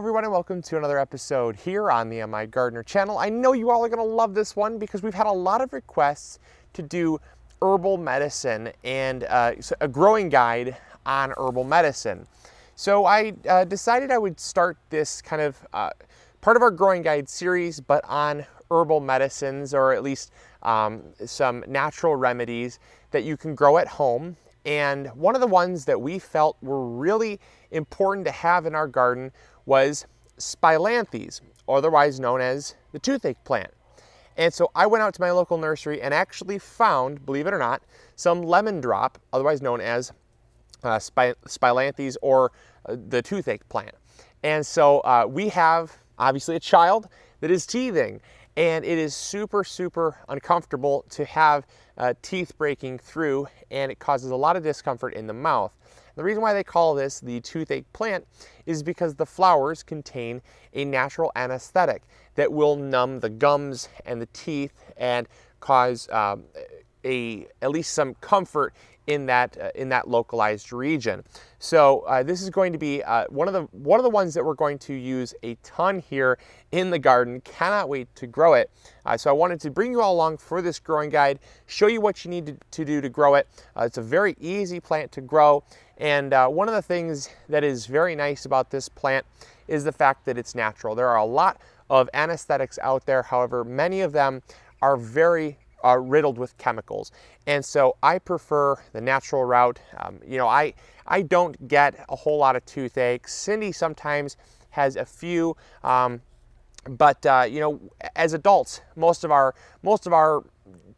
everyone and welcome to another episode here on the MI Gardener channel. I know you all are to love this one because we've had a lot of requests to do herbal medicine and uh, a growing guide on herbal medicine. So I uh, decided I would start this kind of uh, part of our growing guide series but on herbal medicines or at least um, some natural remedies that you can grow at home and one of the ones that we felt were really important to have in our garden was Spilanthes, otherwise known as the toothache plant. And so I went out to my local nursery and actually found, believe it or not, some lemon drop, otherwise known as uh, Spilanthes or uh, the toothache plant. And so uh, we have obviously a child that is teething and it is super, super uncomfortable to have uh, teeth breaking through and it causes a lot of discomfort in the mouth. The reason why they call this the toothache plant is because the flowers contain a natural anesthetic that will numb the gums and the teeth and cause um, a at least some comfort in that uh, in that localized region. So uh, this is going to be uh, one of the one of the ones that we're going to use a ton here in the garden. Cannot wait to grow it. Uh, so I wanted to bring you all along for this growing guide, show you what you need to, to do to grow it. Uh, it's a very easy plant to grow, and uh, one of the things that is very nice about this plant is the fact that it's natural. There are a lot of anesthetics out there, however, many of them are very are riddled with chemicals. And so I prefer the natural route. Um, you know, I, I don't get a whole lot of toothache. Cindy sometimes has a few, um, but uh, you know, as adults, most of our, most of our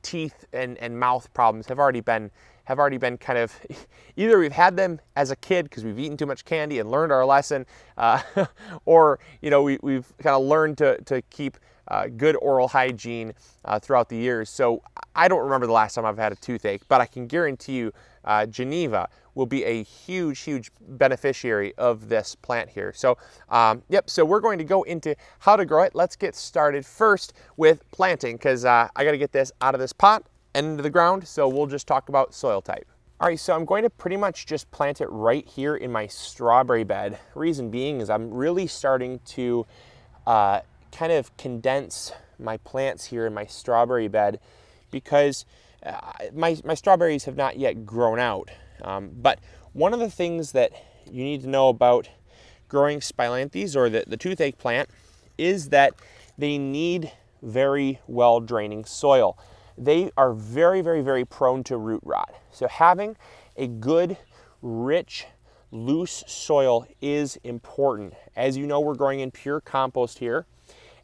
teeth and, and mouth problems have already been have already been kind of either we've had them as a kid because we've eaten too much candy and learned our lesson, uh, or you know we, have kind of learned to, to keep uh, good oral hygiene uh, throughout the years. So I don't remember the last time I've had a toothache, but I can guarantee you uh, Geneva will be a huge, huge beneficiary of this plant here. So, um, yep, so we're going to go into how to grow it. Let's get started first with planting because uh, I got to get this out of this pot into the ground. So we'll just talk about soil type. All right, so I'm going to pretty much just plant it right here in my strawberry bed. Reason being is I'm really starting to uh, kind of condense my plants here in my strawberry bed because uh, my, my strawberries have not yet grown out. Um, but one of the things that you need to know about growing Spilanthes or the, the toothache plant is that they need very well draining soil. They are very, very, very prone to root rot. So having a good, rich, loose soil is important. As you know, we're growing in pure compost here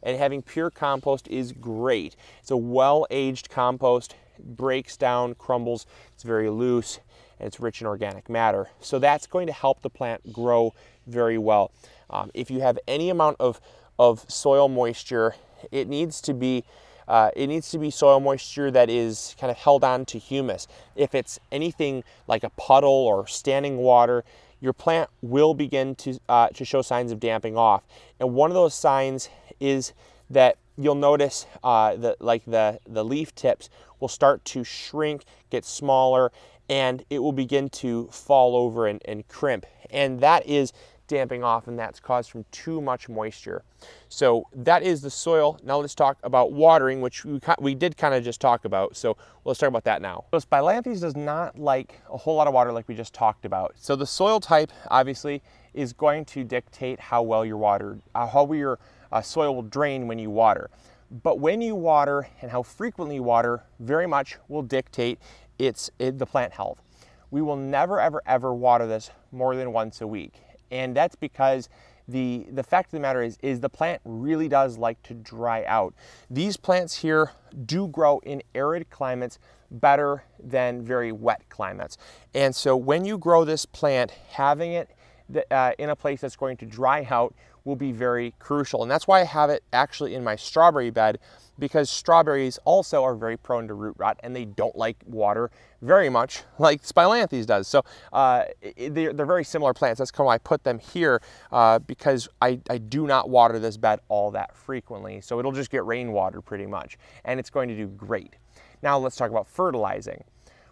and having pure compost is great. It's a well-aged compost, breaks down, crumbles, it's very loose, and it's rich in organic matter. So that's going to help the plant grow very well. Um, if you have any amount of, of soil moisture, it needs to be uh, it needs to be soil moisture that is kind of held on to humus. If it's anything like a puddle or standing water, your plant will begin to, uh, to show signs of damping off. And one of those signs is that you'll notice uh, that like the, the leaf tips will start to shrink, get smaller, and it will begin to fall over and, and crimp. And that is damping off and that's caused from too much moisture. So that is the soil. Now let's talk about watering, which we, we did kind of just talk about. So let's talk about that now. So Spilanthes does not like a whole lot of water like we just talked about. So the soil type obviously is going to dictate how well your water, uh, how well your uh, soil will drain when you water. But when you water and how frequently you water very much will dictate its, it, the plant health. We will never, ever, ever water this more than once a week. And that's because the, the fact of the matter is, is the plant really does like to dry out. These plants here do grow in arid climates better than very wet climates. And so when you grow this plant, having it uh, in a place that's going to dry out will be very crucial. And that's why I have it actually in my strawberry bed because strawberries also are very prone to root rot and they don't like water very much like Spilanthes does. So uh, they're, they're, very similar plants. That's kind of why I put them here uh, because I, I do not water this bed all that frequently. So it'll just get rainwater pretty much and it's going to do great. Now let's talk about fertilizing.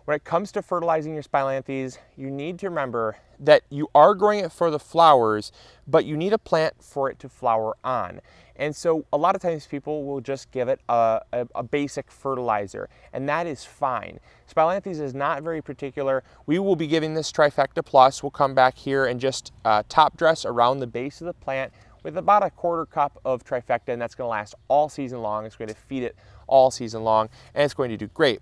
When it comes to fertilizing your spilanthes, you need to remember that you are growing it for the flowers, but you need a plant for it to flower on. And so a lot of times people will just give it a, a, a, basic fertilizer, and that is fine. Spilanthes is not very particular. We will be giving this Trifecta Plus. We'll come back here and just uh, top dress around the base of the plant with about a quarter cup of Trifecta, and that's gonna last all season long. It's going to feed it all season long, and it's going to do great.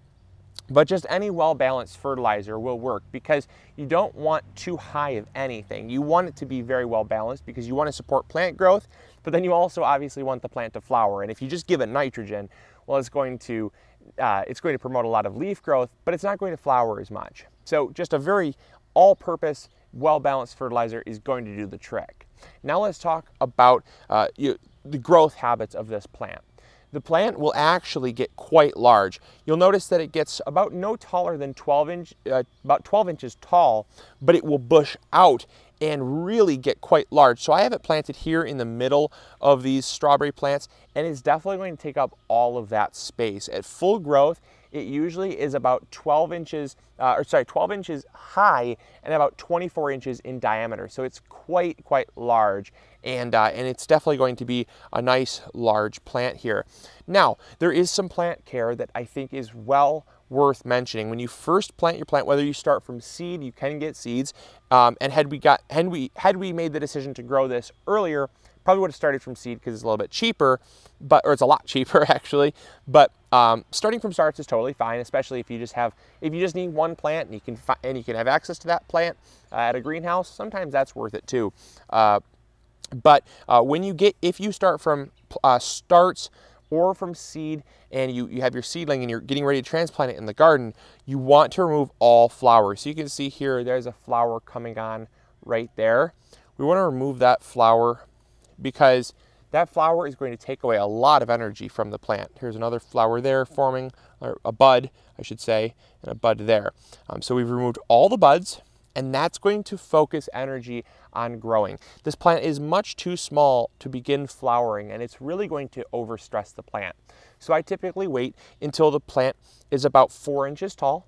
But just any well-balanced fertilizer will work because you don't want too high of anything. You want it to be very well-balanced because you want to support plant growth, but then you also obviously want the plant to flower. And if you just give it nitrogen, well, it's going to uh, it's going to promote a lot of leaf growth, but it's not going to flower as much. So just a very all-purpose, well-balanced fertilizer is going to do the trick. Now let's talk about uh, you, the growth habits of this plant the plant will actually get quite large. You'll notice that it gets about no taller than 12 inch, uh, about 12 inches tall, but it will bush out and really get quite large. So I have it planted here in the middle of these strawberry plants and it's definitely going to take up all of that space. At full growth, it usually is about 12 inches, uh, or sorry, 12 inches high and about 24 inches in diameter. So it's quite, quite large. And, uh, and it's definitely going to be a nice large plant here. Now, there is some plant care that I think is well worth mentioning. When you first plant your plant, whether you start from seed, you can get seeds. Um, and had we got, had we, had we made the decision to grow this earlier, probably would have started from seed because it's a little bit cheaper, but or it's a lot cheaper actually. But um, starting from starts is totally fine, especially if you just have if you just need one plant and you can and you can have access to that plant uh, at a greenhouse. Sometimes that's worth it too. Uh, but uh, when you get if you start from uh, starts or from seed and you, you have your seedling and you're getting ready to transplant it in the garden, you want to remove all flowers. So you can see here, there's a flower coming on right there. We want to remove that flower because that flower is going to take away a lot of energy from the plant. Here's another flower there forming, or a bud, I should say, and a bud there. Um, so we've removed all the buds, and that's going to focus energy on growing. This plant is much too small to begin flowering, and it's really going to overstress the plant. So I typically wait until the plant is about four inches tall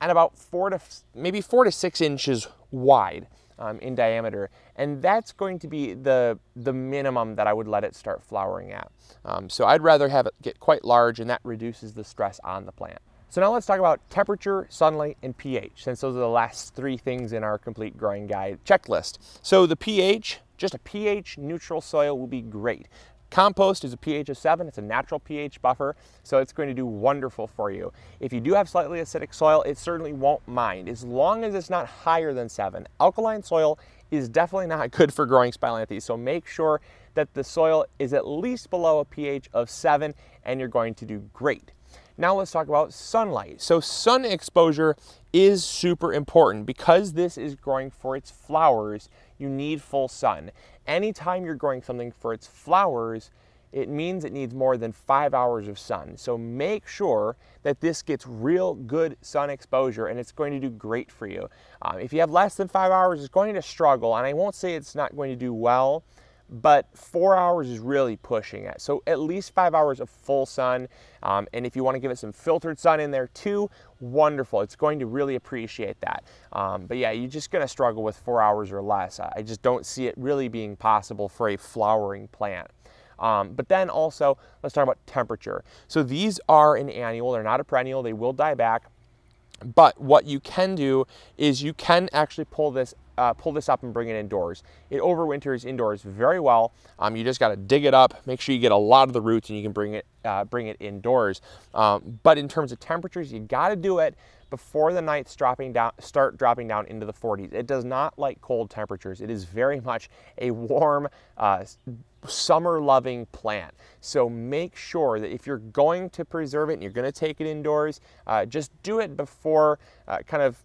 and about four to maybe four to six inches wide um, in diameter. And that's going to be the, the minimum that I would let it start flowering at. Um, so I'd rather have it get quite large and that reduces the stress on the plant. So now let's talk about temperature, sunlight, and pH, since those are the last three things in our complete growing guide checklist. So the pH, just a pH neutral soil will be great. Compost is a pH of 7. It's a natural pH buffer, so it's going to do wonderful for you. If you do have slightly acidic soil, it certainly won't mind, as long as it's not higher than 7. Alkaline soil is definitely not good for growing spilanthes, so make sure that the soil is at least below a pH of 7 and you're going to do great. Now let's talk about sunlight. So sun exposure is super important because this is growing for its flowers you need full sun. Anytime you're growing something for its flowers, it means it needs more than five hours of sun. So make sure that this gets real good sun exposure and it's going to do great for you. Um, if you have less than five hours, it's going to struggle. And I won't say it's not going to do well, but four hours is really pushing it. So at least five hours of full sun. Um, and if you want to give it some filtered sun in there too, wonderful. It's going to really appreciate that. Um, but yeah, you're just going to struggle with four hours or less. I just don't see it really being possible for a flowering plant. Um, but then also, let's talk about temperature. So these are an annual, they're not a perennial, they will die back. But what you can do is you can actually pull this uh, pull this up and bring it indoors. It overwinters indoors very well. Um, you just got to dig it up, make sure you get a lot of the roots, and you can bring it uh, bring it indoors. Um, but in terms of temperatures, you got to do it before the nights dropping down start dropping down into the 40s. It does not like cold temperatures. It is very much a warm, uh, summer loving plant. So make sure that if you're going to preserve it and you're going to take it indoors, uh, just do it before uh, kind of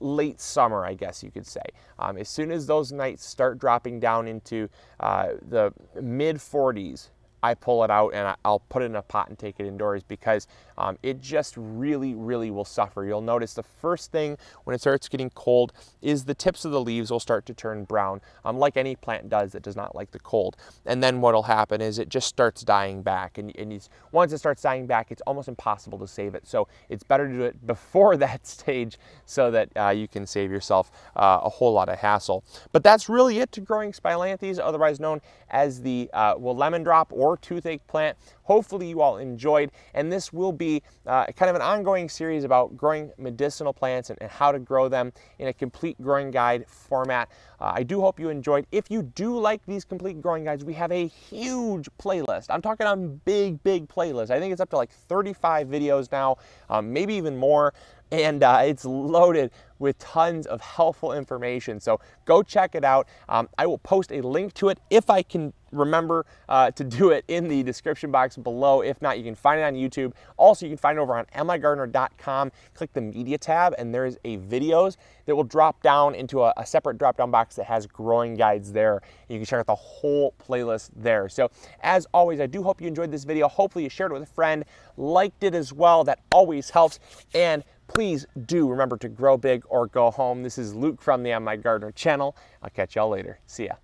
late summer, I guess you could say. Um, as soon as those nights start dropping down into uh, the mid 40s, I pull it out and I'll put it in a pot and take it indoors because um, it just really, really will suffer. You'll notice the first thing when it starts getting cold is the tips of the leaves will start to turn brown, um, like any plant does that does not like the cold. And then what'll happen is it just starts dying back. And, and once it starts dying back, it's almost impossible to save it. So it's better to do it before that stage so that uh, you can save yourself uh, a whole lot of hassle. But that's really it to growing Spilanthes, otherwise known as the uh, well, lemon drop or toothache plant. Hopefully you all enjoyed, and this will be uh, kind of an ongoing series about growing medicinal plants and, and how to grow them in a complete growing guide format. Uh, I do hope you enjoyed. If you do like these complete growing guides, we have a huge playlist. I'm talking on big, big playlist. I think it's up to like 35 videos now, um, maybe even more and uh, it's loaded with tons of helpful information. So go check it out. Um, I will post a link to it if I can remember uh, to do it in the description box below. If not, you can find it on YouTube. Also, you can find it over on migardener.com. Click the media tab and there's a videos that will drop down into a, a separate drop down box that has growing guides there. You can check out the whole playlist there. So as always, I do hope you enjoyed this video. Hopefully you shared it with a friend, liked it as well. That always helps. And please do remember to grow big or go home. This is Luke from the MI Gardener channel. I'll catch y'all later. See ya.